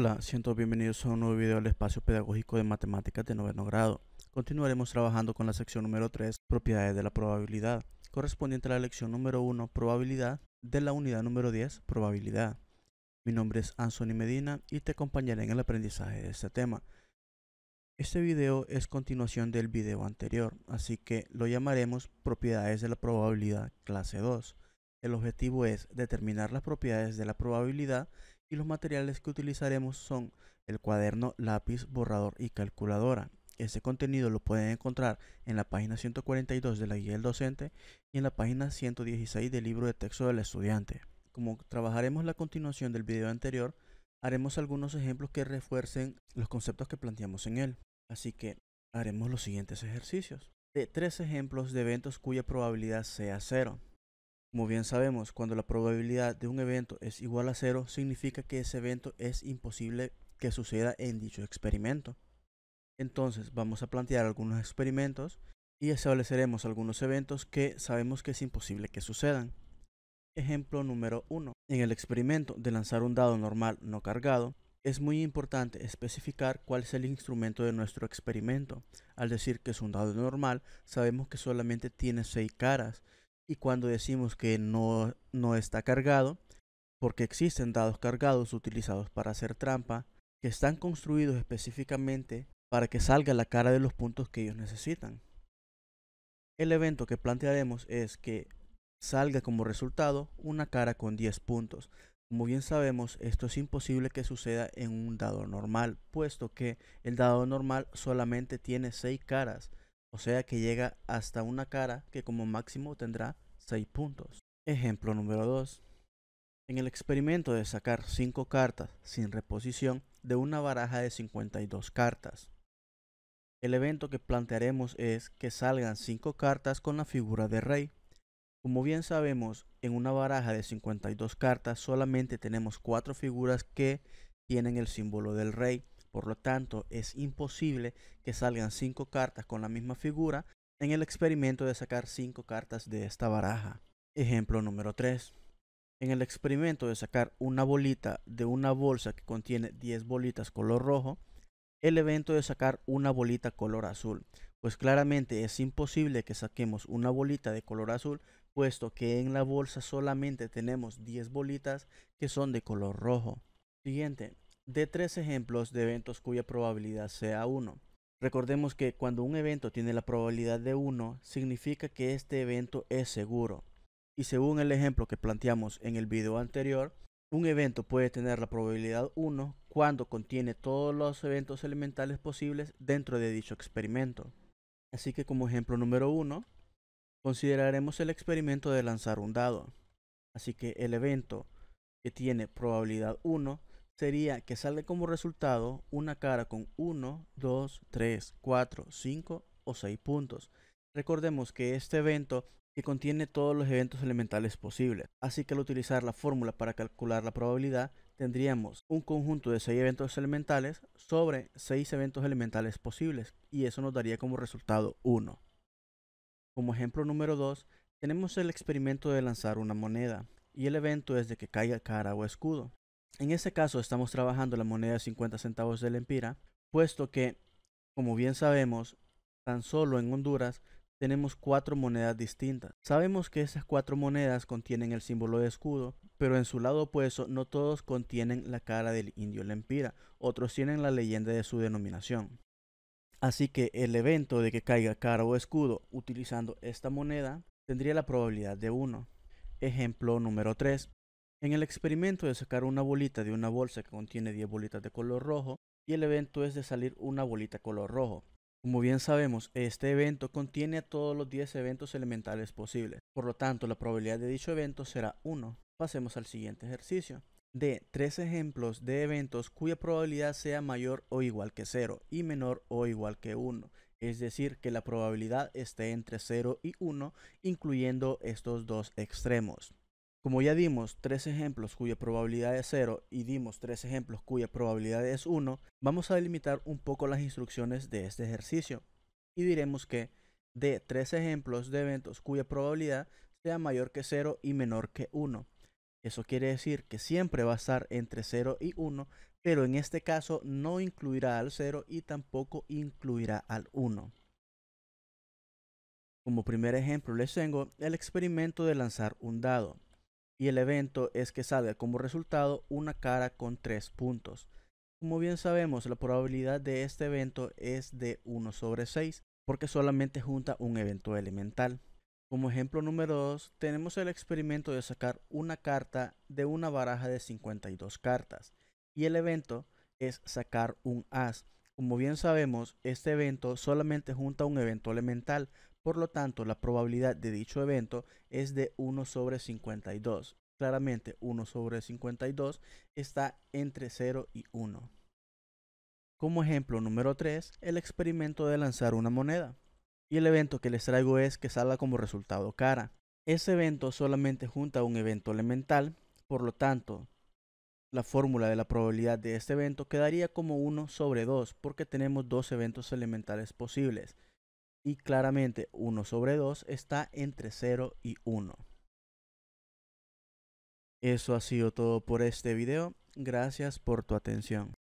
Hola, siento bienvenidos a un nuevo video del espacio pedagógico de matemáticas de noveno grado. Continuaremos trabajando con la sección número 3, propiedades de la probabilidad, correspondiente a la lección número 1, probabilidad, de la unidad número 10, probabilidad. Mi nombre es Anthony Medina y te acompañaré en el aprendizaje de este tema. Este video es continuación del video anterior, así que lo llamaremos propiedades de la probabilidad clase 2. El objetivo es determinar las propiedades de la probabilidad y los materiales que utilizaremos son el cuaderno, lápiz, borrador y calculadora. Ese contenido lo pueden encontrar en la página 142 de la guía del docente y en la página 116 del libro de texto del estudiante. Como trabajaremos la continuación del video anterior, haremos algunos ejemplos que refuercen los conceptos que planteamos en él. Así que haremos los siguientes ejercicios. De tres ejemplos de eventos cuya probabilidad sea cero. Como bien sabemos, cuando la probabilidad de un evento es igual a cero, significa que ese evento es imposible que suceda en dicho experimento. Entonces vamos a plantear algunos experimentos y estableceremos algunos eventos que sabemos que es imposible que sucedan. Ejemplo número 1. En el experimento de lanzar un dado normal no cargado, es muy importante especificar cuál es el instrumento de nuestro experimento. Al decir que es un dado normal, sabemos que solamente tiene 6 caras. Y cuando decimos que no, no está cargado, porque existen dados cargados utilizados para hacer trampa, que están construidos específicamente para que salga la cara de los puntos que ellos necesitan. El evento que plantearemos es que salga como resultado una cara con 10 puntos, como bien sabemos, esto es imposible que suceda en un dado normal, puesto que el dado normal solamente tiene 6 caras, sea que llega hasta una cara que como máximo tendrá 6 puntos. Ejemplo número 2. En el experimento de sacar 5 cartas sin reposición de una baraja de 52 cartas. El evento que plantearemos es que salgan 5 cartas con la figura de rey. Como bien sabemos, en una baraja de 52 cartas solamente tenemos 4 figuras que tienen el símbolo del rey. Por lo tanto, es imposible que salgan 5 cartas con la misma figura en el experimento de sacar 5 cartas de esta baraja. Ejemplo número 3. En el experimento de sacar una bolita de una bolsa que contiene 10 bolitas color rojo, el evento de sacar una bolita color azul, pues claramente es imposible que saquemos una bolita de color azul puesto que en la bolsa solamente tenemos 10 bolitas que son de color rojo. Siguiente, de tres ejemplos de eventos cuya probabilidad sea 1. Recordemos que cuando un evento tiene la probabilidad de 1, significa que este evento es seguro. Y según el ejemplo que planteamos en el video anterior, un evento puede tener la probabilidad 1 cuando contiene todos los eventos elementales posibles dentro de dicho experimento. Así que como ejemplo número 1, Consideraremos el experimento de lanzar un dado. Así que el evento que tiene probabilidad 1 sería que salga como resultado una cara con 1, 2, 3, 4, 5 o 6 puntos. Recordemos que este evento que contiene todos los eventos elementales posibles. Así que al utilizar la fórmula para calcular la probabilidad, tendríamos un conjunto de 6 eventos elementales sobre 6 eventos elementales posibles y eso nos daría como resultado 1. Como ejemplo número 2, tenemos el experimento de lanzar una moneda y el evento es de que caiga cara o escudo. En este caso estamos trabajando la moneda de 50 centavos de Lempira, puesto que, como bien sabemos, tan solo en Honduras tenemos cuatro monedas distintas. Sabemos que esas cuatro monedas contienen el símbolo de escudo, pero en su lado opuesto no todos contienen la cara del indio Lempira, otros tienen la leyenda de su denominación. Así que el evento de que caiga cara o escudo utilizando esta moneda tendría la probabilidad de 1. Ejemplo número 3. En el experimento de sacar una bolita de una bolsa que contiene 10 bolitas de color rojo y el evento es de salir una bolita color rojo. Como bien sabemos, este evento contiene todos los 10 eventos elementales posibles. Por lo tanto, la probabilidad de dicho evento será 1. Pasemos al siguiente ejercicio de tres ejemplos de eventos cuya probabilidad sea mayor o igual que 0 y menor o igual que 1. Es decir, que la probabilidad esté entre 0 y 1, incluyendo estos dos extremos. Como ya dimos tres ejemplos cuya probabilidad es 0 y dimos tres ejemplos cuya probabilidad es 1, vamos a delimitar un poco las instrucciones de este ejercicio. Y diremos que de tres ejemplos de eventos cuya probabilidad sea mayor que 0 y menor que 1. Eso quiere decir que siempre va a estar entre 0 y 1 pero en este caso no incluirá al 0 y tampoco incluirá al 1. Como primer ejemplo les tengo el experimento de lanzar un dado y el evento es que salga como resultado una cara con 3 puntos. Como bien sabemos, la probabilidad de este evento es de 1 sobre 6 porque solamente junta un evento elemental. Como ejemplo número 2, tenemos el experimento de sacar una carta de una baraja de 52 cartas y el evento es sacar un as. Como bien sabemos, este evento solamente junta un evento elemental, por lo tanto, la probabilidad de dicho evento es de 1 sobre 52. Claramente, 1 sobre 52 está entre 0 y 1. Como ejemplo número 3, el experimento de lanzar una moneda. Y el evento que les traigo es que salga como resultado cara. Ese evento solamente junta un evento elemental, por lo tanto, la fórmula de la probabilidad de este evento quedaría como 1 sobre 2 porque tenemos dos eventos elementales posibles y claramente 1 sobre 2 está entre 0 y 1. Eso ha sido todo por este video. Gracias por tu atención.